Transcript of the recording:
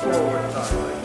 forward time.